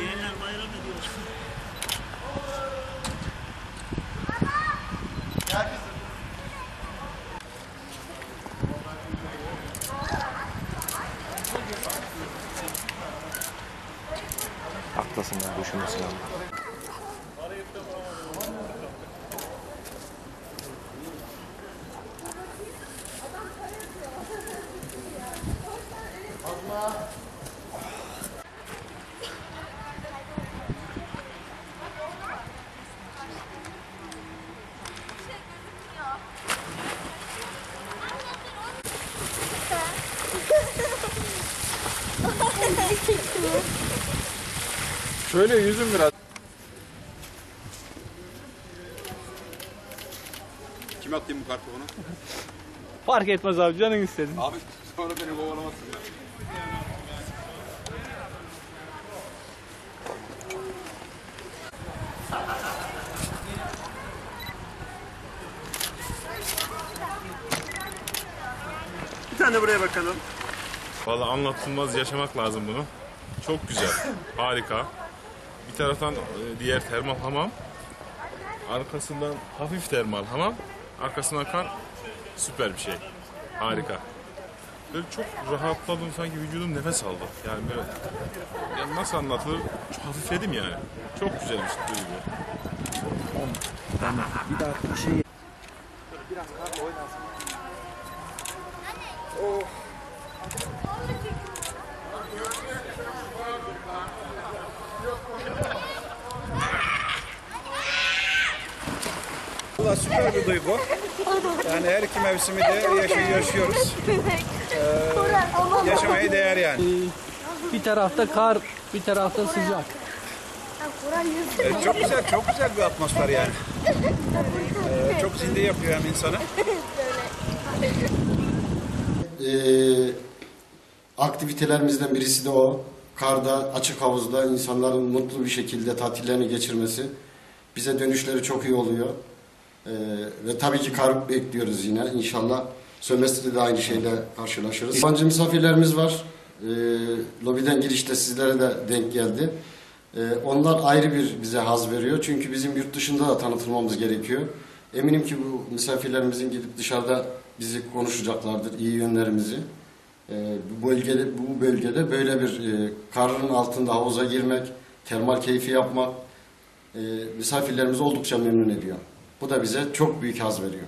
Yeğenler bayram ediyor. Haklısın ya düşünmesi lazım. Şöyle yüzün biraz. Kim attı bu kartı ona? Fark etmez abi canın istedin. Abi sonra beni kovalamazsın ya. Bir tane de buraya bakalım. Valla anlatılmaz yaşamak lazım bunu. Çok güzel, harika. Bir taraftan e, diğer termal hamam, arkasından hafif termal hamam, arkasından kar süper bir şey. Harika. Böyle çok rahatladım sanki vücudum nefes aldı. Yani böyle yani nasıl anlatılır? Çok hafifledim yani. Çok güzelmiş duygu. Valla süper bir duygu. Yani her iki mevsimi de yaşay- yaşıyoruz. Ee, yaşamaya değer yani. Bir tarafta kar, bir tarafta sıcak. Ee, çok güzel, çok güzel bir atmosfer yani. Ee, çok zinde yapıyor hem insanı. Ee, aktivitelerimizden birisi de o. Karda, açık havuzda insanların mutlu bir şekilde tatillerini geçirmesi. Bize dönüşleri çok iyi oluyor. Ee, ve tabii ki kar bekliyoruz yine. İnşallah sömestre de aynı şeyle karşılaşırız. Yabancı misafirlerimiz var. Ee, lobiden girişte sizlere de denk geldi. Ee, onlar ayrı bir bize haz veriyor. Çünkü bizim yurt dışında da tanıtılmamız gerekiyor. Eminim ki bu misafirlerimizin gidip dışarıda bizi konuşacaklardır, iyi yönlerimizi. Ee, bu bölgede bu bölgede böyle bir e, karın altında havuza girmek, termal keyfi yapmak e, misafirlerimizi oldukça memnun ediyor. Bu da bize çok büyük haz veriyor.